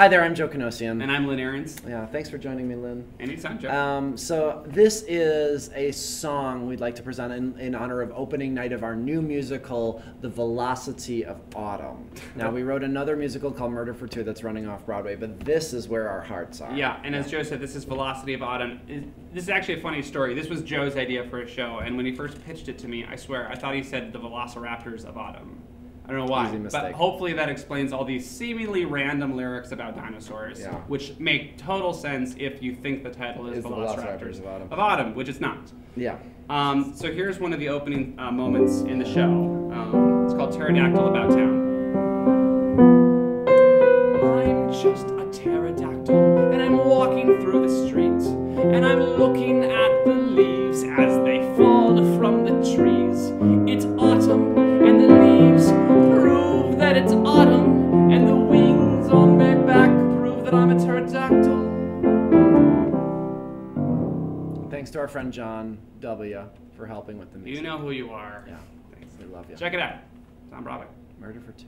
Hi there, I'm Joe Kinosian. And I'm Lynn Ahrens. Yeah, thanks for joining me, Lynn. Anytime, Joe. Um, so this is a song we'd like to present in, in honor of opening night of our new musical, The Velocity of Autumn. Now we wrote another musical called Murder for Two that's running off Broadway, but this is where our hearts are. yeah, and as Joe said, this is Velocity of Autumn. This is actually a funny story. This was Joe's idea for a show, and when he first pitched it to me, I swear, I thought he said the Velociraptors of Autumn. I don't know why, but hopefully that explains all these seemingly random lyrics about dinosaurs, Yeah. which make total sense if you think the title is, Is the Velociraptors of Autumn. of Autumn, which it's not. Yeah. Um, so here's one of the opening uh, moments in the show. Um, it's called Pterodactyl About Town. I'm just a pterodactyl, and I'm walking through the street, and I'm looking at Thanks to our friend John W. for helping with the music. You know who you are. Yeah. Thanks. We love you. Check it out. Tom on Murder for Two.